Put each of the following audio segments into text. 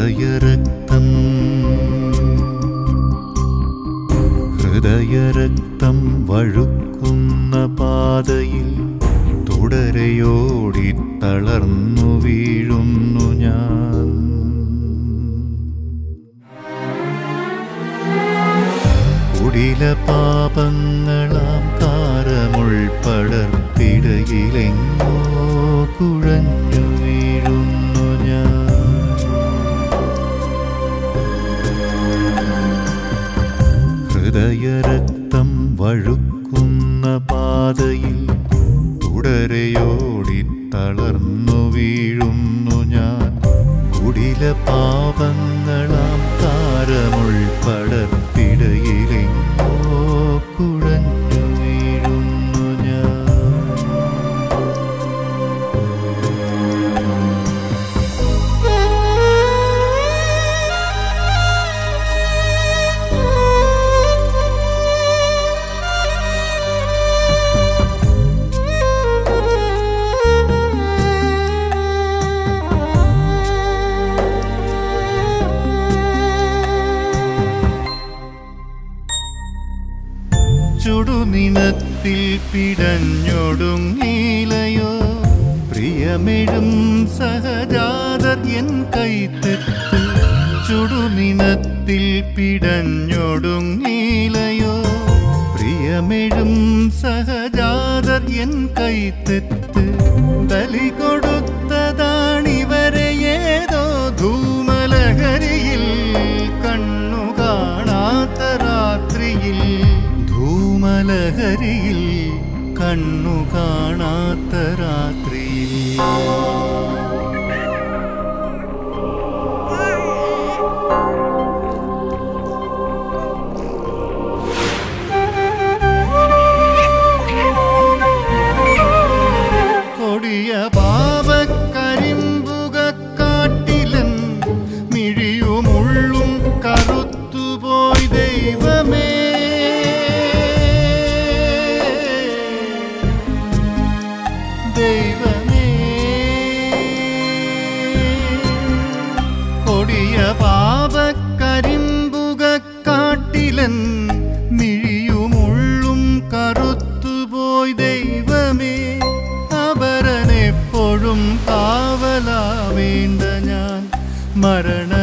ഹൃദയരക്തം. ഹൃദയരക്തം വഴുക്കുന്ന പാതയിൽ തുടരയോടി തളർന്നു വീഴുന്നു ഞാൻ. കുടില പാപങ്ങളാം ഹൃദയരക്തം വഴുക്കുന്ന പാതയിൽ തുടരയോടി തളർന്നു വീഴുന്നു ഞാൻ. കുടില പാപങ്ങളാം താരമുൾപ്പടർത്തിടയിലെങ്ങോ ചുടുനിണത്തിൽ പിടഞ്ഞൊടുങ്ങീലയോ പ്രിയമെഴും സഹജാതർ എൻ കൈത്തെത്ത് ചുടുനിണത്തിൽ പിടഞ്ഞൊടുങ്ങീലയോ പ്രിയമെഴും സഹജാതർ എൻ കൈത്തെത്ത് ബലി കൊടുത്തതാണിവരെ ധൂമലഹരിയിൽ കണ്ണു കാണാത്ത രാത്രിയിൽ. मरण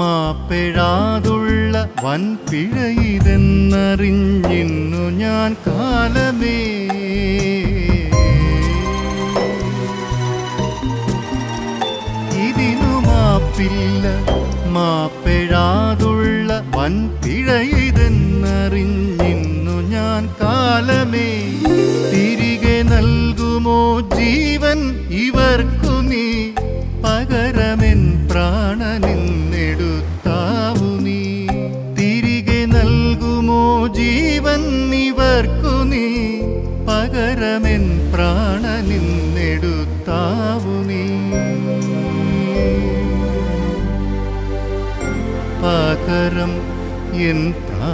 മാപ്പെഴാതുള്ള വൻ പിഴ ഇതെന്നറിഞ്ഞിന്നു ഞാൻ കാലമേ. ഇതിനു മാപ്പില്ല മാപ്പിഴാതുള്ള വൻ പിഴ ഇതെന്നറിഞ്ഞിന്നു ഞാൻ കാലമേ. തിരികെ നൽകുമോ ജീവൻ ഇവർക്കു ప్రభుని பாகரம் என் பிரா